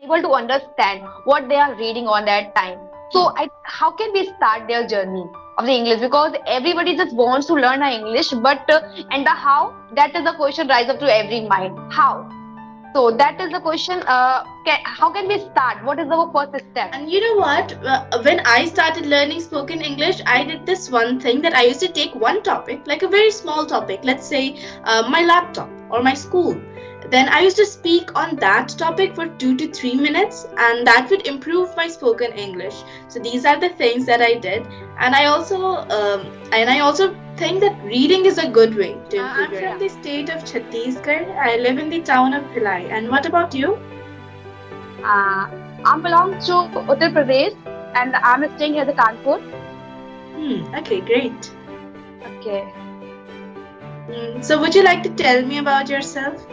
unable to understand what they are reading on that time. So, I, how can we start their journey of the English? Because everybody just wants to learn English, but uh, and the how that is the question rise up to every mind. How? So that is the question. Uh, can, how can we start? What is our first step? And you know what? Uh, when I started learning spoken English, I did this one thing that I used to take one topic, like a very small topic, let's say uh, my laptop or my school then I used to speak on that topic for two to three minutes, and that would improve my spoken English. So these are the things that I did, and I also um, and I also think that reading is a good way to improve. I'm from the state of Chhattisgarh. I live in the town of Bhilai. And what about you? Uh, I belong to Uttar Pradesh, and I'm staying here at Kanpur. Hmm. Okay. Great. Okay. Mm, so, would you like to tell me about yourself?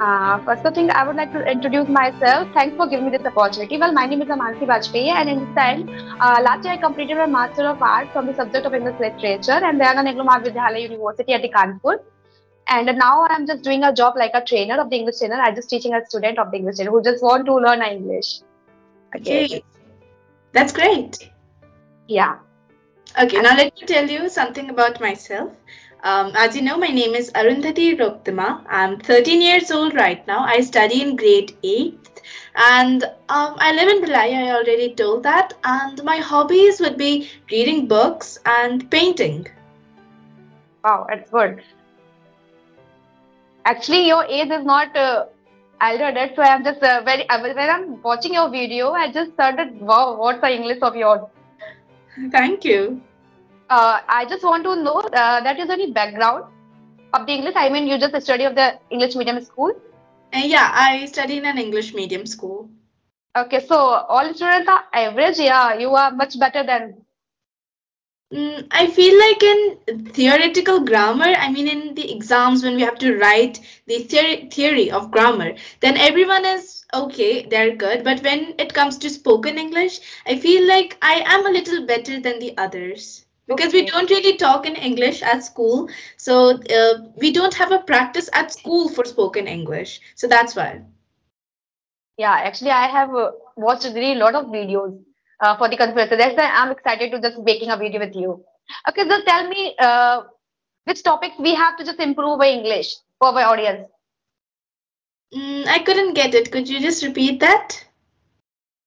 Uh, first of all, I would like to introduce myself. Thanks for giving me this opportunity. Well, my name is Amansi Bajpayee, and in this time, uh, last year I completed my Master of Arts from the subject of English Literature and Dayanand Negru Mahavidyalaya University at the Kanpur. And now I'm just doing a job like a trainer of the English trainer. I'm just teaching a student of the English trainer who just want to learn English. Okay. okay. That's great. Yeah. Okay, now let me tell you something about myself. Um, as you know, my name is Arundhati Roktima. I'm 13 years old right now. I study in grade 8th and um, I live in Bhilai, I already told that. And my hobbies would be reading books and painting. Wow, that's good. Actually, your age is not uh, elder. That's why I'm just uh, very, uh, when I'm watching your video, I just started, wow, what's the English of yours? Thank you uh, I just want to know uh, that is any background of the English. I mean, you just study of the English medium school. Uh, yeah, I study in an English medium school. Okay, so all students are average. Yeah, you are much better than. Mm, I feel like in theoretical grammar, I mean, in the exams when we have to write the theory, theory of grammar, then everyone is okay, they're good. But when it comes to spoken English, I feel like I am a little better than the others because we don't really talk in english at school. So uh, we don't have a practice at school for spoken english. So that's why. Yeah actually i have uh, watched a really lot of videos uh, for the conference so that's why i'm excited to just making a video with you. Okay just tell me uh, which topics we have to just improve our english for our audience? Mm, i couldn't get it. Could you just repeat that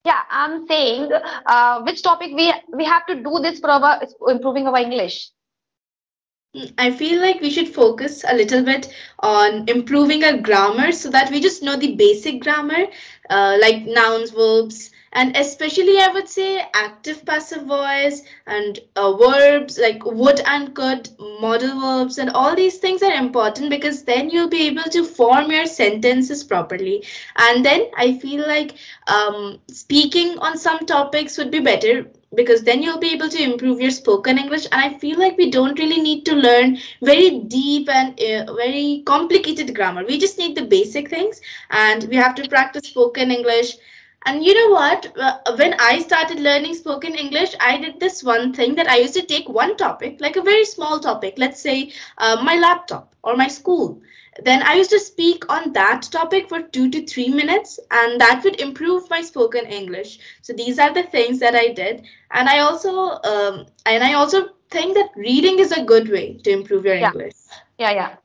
yeah i'm saying uh, which topic we we have to do this for our, improving our english? I feel like we should focus a little bit on improving our grammar so that we just know the basic grammar uh, like nouns verbs and especially i would say active passive voice and uh, verbs like would and could modal verbs and all these things are important because then you'll be able to form your sentences properly. And then i feel like um, speaking on some topics would be better because then you'll be able to improve your spoken english. And i feel like we don't really need to learn very deep and uh, very complicated grammar. We just need the basic things and we have to practice spoken english and you know what? Uh, when I started learning spoken English, I did this one thing that I used to take one topic, like a very small topic, let's say uh, my laptop or my school. Then I used to speak on that topic for two to three minutes, and that would improve my spoken English. So these are the things that I did, and I also um, and I also think that reading is a good way to improve your yeah. English. Yeah, yeah.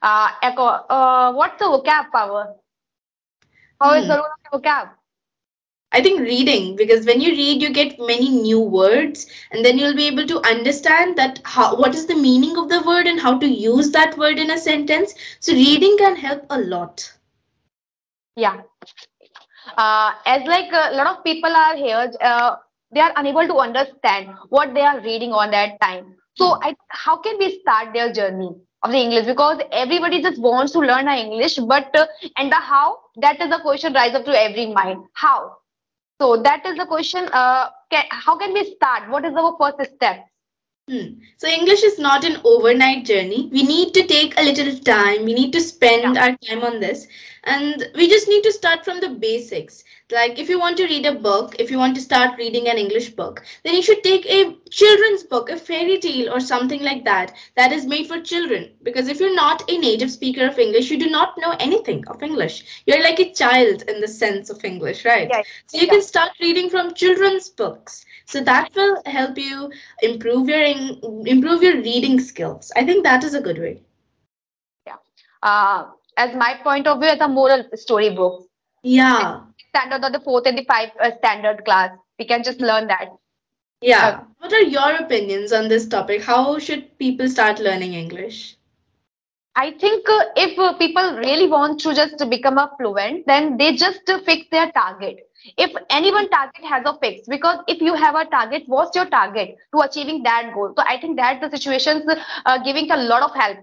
Uh, Echo, uh, what's the vocab power? How hmm. is the role of vocab? I think reading because when you read you get many new words and then you'll be able to understand that how what is the meaning of the word and how to use that word in a sentence. So reading can help a lot. Yeah. Uh, as like a lot of people are here, uh, they are unable to understand what they are reading on that time. So I, how can we start their journey? Of the English because everybody just wants to learn our English, but uh, and the how that is the question rise up to every mind. How? So that is the question. Uh, can, how can we start? What is our first step? Hmm. So English is not an overnight journey. We need to take a little time. We need to spend yeah. our time on this. And we just need to start from the basics. Like if you want to read a book, if you want to start reading an English book, then you should take a children's book, a fairy tale or something like that, that is made for children. Because if you're not a native speaker of English, you do not know anything of English. You're like a child in the sense of English, right? Yeah. So you yeah. can start reading from children's books so that will help you improve your improve your reading skills i think that is a good way yeah uh, as my point of view as a moral story book yeah. Standard of the fourth and the five uh, standard class. We can just learn that. Yeah. Uh, what are your opinions on this topic? How should people start learning english? I think uh, if uh, people really want to just become a fluent, then they just uh, fix their target. If anyone target has a fix because if you have a target what's your target to achieving that goal? So i think that the situations uh, giving a lot of help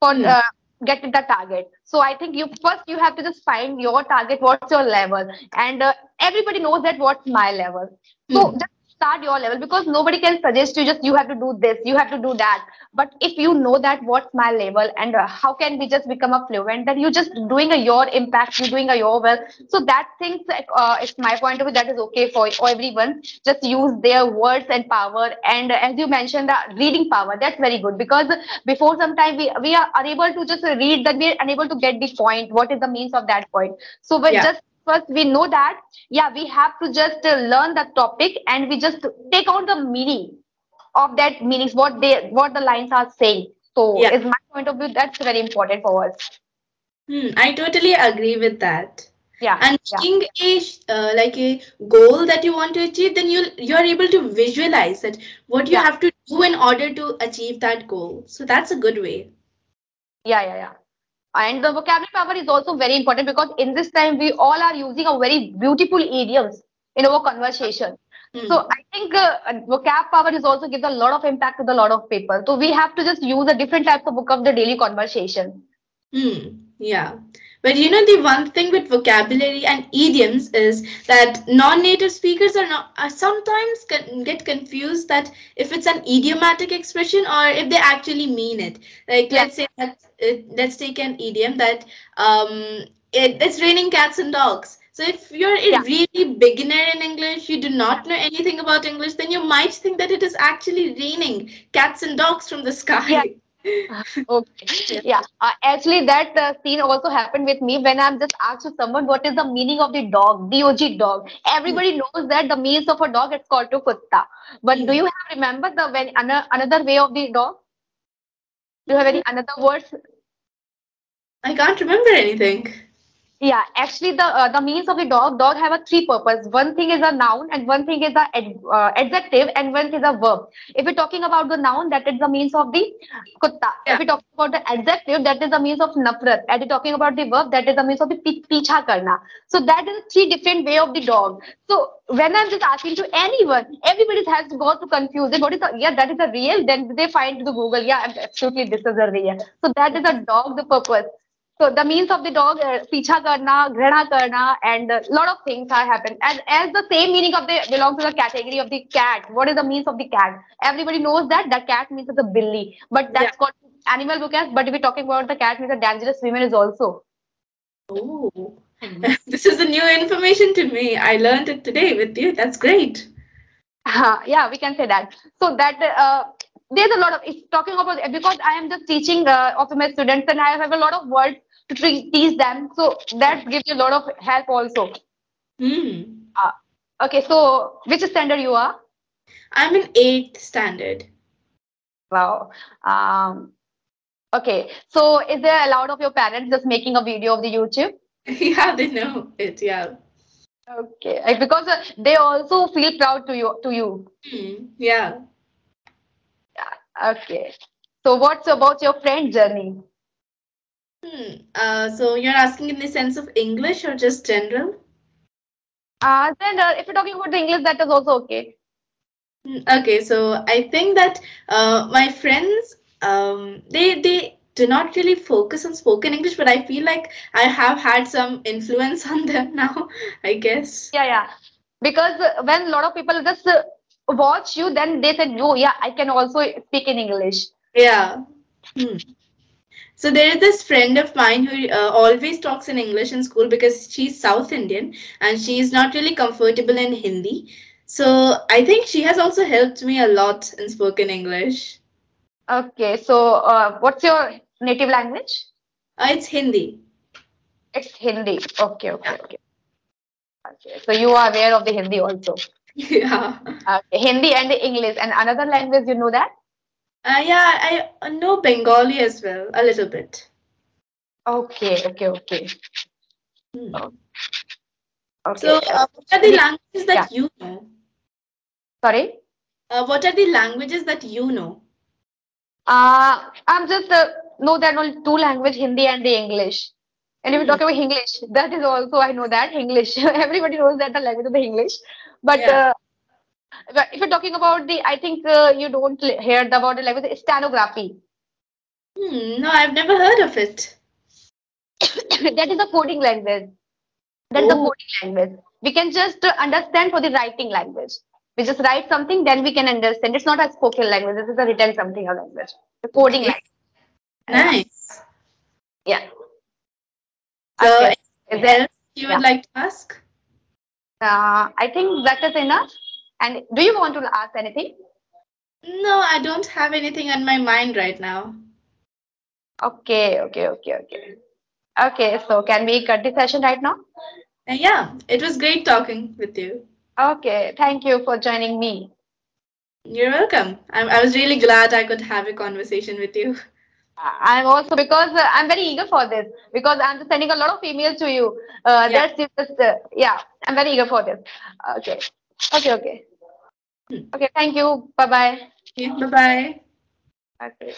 for mm. Getting the target. So i think you first you have to just find your target what's your level? And uh, everybody knows that what's my level. So mm. just start your level because nobody can suggest you just you have to do this you have to do that. But if you know that what's my level and uh, how can we just become a fluent then you just doing a your impact you're doing a your well. So that things uh, it's my point of view that is okay for, everyone. Just use their words and power and uh, as you mentioned the reading power that's very good because before some time we we are unable to just read that we're unable to get the point what is the means of that point. So we yeah. just first we know that yeah we have to just uh, learn the topic and we just take out the meaning of that meanings what they what the lines are saying so yeah. is my point of view that's very important for us hmm, i totally agree with that yeah and being yeah. a uh, like a goal that you want to achieve then you you are able to visualize it what you yeah. have to do in order to achieve that goal so that's a good way yeah yeah yeah and the vocabulary power is also very important because in this time we all are using a very beautiful idioms in our conversation. Mm. So I think uh, vocab power is also gives a lot of impact to a lot of people. So we have to just use a different types of book of the daily conversation. Mm. Yeah. But you know, the one thing with vocabulary and idioms is that non-native speakers are not are sometimes con get confused that if it's an idiomatic expression or if they actually mean it. Like yeah. let's say that uh, let's take an idiom that um, it, it's raining cats and dogs. So if you're a yeah. really beginner in English, you do not know anything about English, then you might think that it is actually raining cats and dogs from the sky. Yeah okay. Yeah uh, actually that uh, scene also happened with me when i'm just asked to someone what is the meaning of the dog dog dog. Everybody mm. knows that the means of a dog it's called to kutta. But do you have remember the when another, another way of the dog? Do you have any another words? I can't remember anything yeah actually the uh, the means of the dog dog have a three purpose. One thing is a noun and one thing is a ad, uh, adjective and one thing is a verb. If we're talking about the noun that is the means of the kutta. Yeah. if we're talking about the adjective that is the means of nafrat. And we're talking about the verb that is the means of the picha karna. So that is three different way of the dog. So when i'm just asking to anyone everybody has to go to confuse it. What is the yeah that is the real then they find the google. Yeah absolutely this is a real. So that is a dog the purpose so the means of the dog, uh, picha karna, grana karna, and a lot of things are happened. And as the same meaning of the belongs to the category of the cat. What is the means of the cat? Everybody knows that the cat means it's a billy, but that's yeah. called animal vocab. But if we're talking about the cat means a dangerous woman is also. Oh, this is a new information to me. I learned it today with you. That's great. Uh, yeah, we can say that. So that uh, there's a lot of it's talking about because I am just teaching uh, of my students and I have a lot of words to teach them. So that gives you a lot of help also. Hmm. Uh, okay, so which standard you are? I'm in eighth standard. Wow. Um. Okay, so is there a lot of your parents just making a video of the YouTube? yeah, they know it. Yeah. Okay, because uh, they also feel proud to you. To you. Hmm. Yeah. Okay. So what's about your friend journey? Hmm. Uh, so you're asking in the sense of English or just general? Uh, uh, if you're talking about the English, that is also okay. Hmm, okay, so I think that uh, my friends, um, they they do not really focus on spoken English, but I feel like I have had some influence on them now. I guess. Yeah, yeah. Because when a lot of people just watch you, then they said, no, yeah, I can also speak in English. Yeah. Hmm. So there is this friend of mine who uh, always talks in English in school because she's South Indian and she's not really comfortable in Hindi. So I think she has also helped me a lot in spoken English. Okay, so uh, what's your native language? Uh, it's Hindi. It's Hindi. Okay, okay, okay. Okay, so you are aware of the Hindi also. Yeah. Okay, Hindi and English and another language, you know that? Uh, yeah, I know Bengali as well, a little bit. Okay, okay, okay. Hmm. Okay. So, uh, what are the languages that Yeah. you know? Sorry? Uh, what are the languages that you know? Uh, I'm just uh, know that only two language, Hindi and the English. And if you Hmm. talk about English, that is also I know that English. Everybody knows that the language of the English. But Yeah. uh, but if you're talking about the, I think uh, you don't hear the- about the language stenography. Hmm, no, I've never heard of it. that is a coding language. That is a Oh. coding language. We can just uh, understand for the writing language. We just write something, then we can understand. It's not a spoken language. This is a written something a language. The coding Okay. language. Nice. Yeah. So, Okay. Is there? else you would yeah. like to ask? Uh, I think that is enough. And do you want to ask anything? No, I don't have anything on my mind right now. Okay, okay, okay, okay. Okay, so can we cut the session right now? Yeah, it was great talking with you. Okay, thank you for joining me. You're welcome. I, I was really glad I could have a conversation with you. I- I'm also because uh, I'm very eager for this because I'm sending a lot of emails to you. Uh, Yeah. That's just uh, yeah, I'm very eager for this. Okay, okay, okay, okay. Thank you. Bye bye. Yeah, bye bye. Okay.